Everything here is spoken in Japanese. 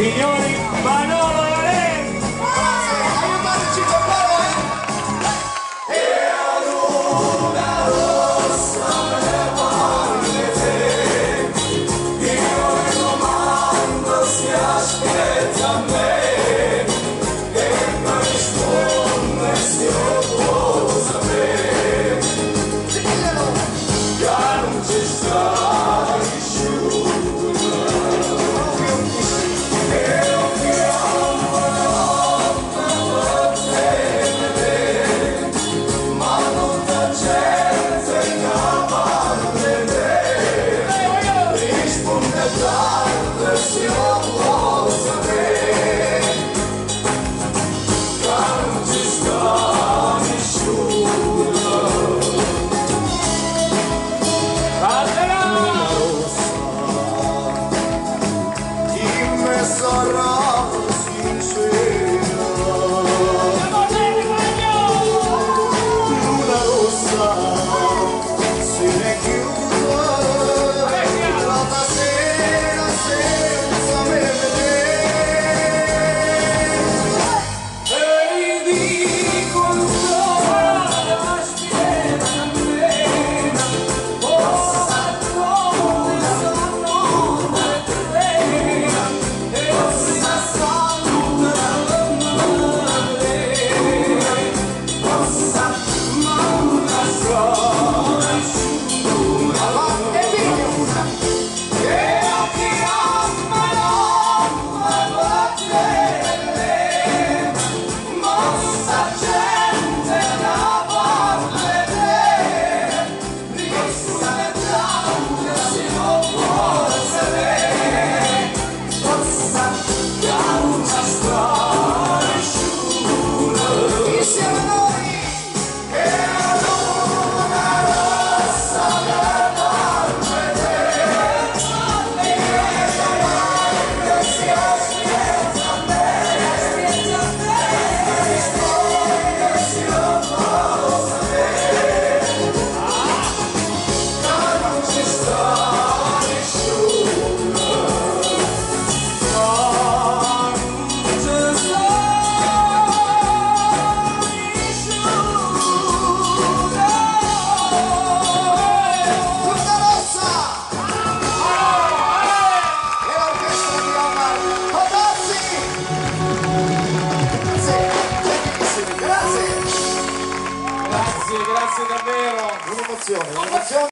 Señores. 荷物よ荷物よ